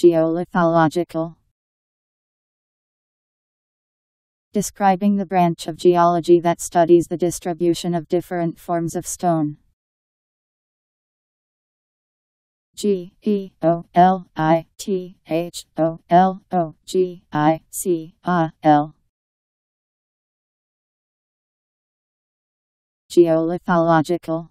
Geolithological Describing the branch of geology that studies the distribution of different forms of stone. G E O L I T H O L O G I C A L. Geolithological